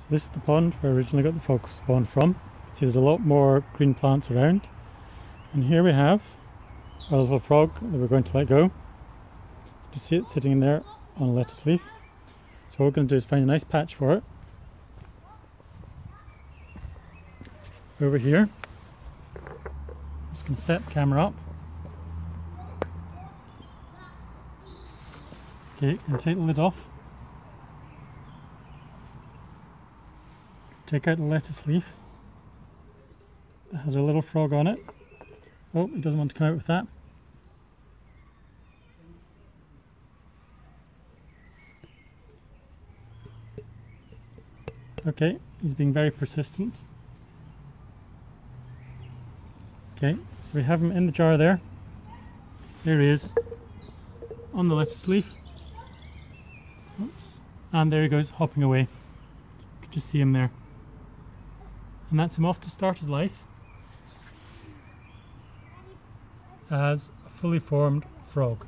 So this is the pond where I originally got the frog spawn from. You See there's a lot more green plants around. And here we have a little frog that we're going to let go. You see it sitting in there on a lettuce leaf. So what we're going to do is find a nice patch for it. Over here. I'm just going to set the camera up. Okay, and take the lid off. Take out the lettuce leaf. It has a little frog on it. Oh, he doesn't want to come out with that. Okay, he's being very persistent. Okay, so we have him in the jar there. There he is, on the lettuce leaf. Oops. And there he goes, hopping away. You can just see him there. And that's him off to start his life as a fully formed frog.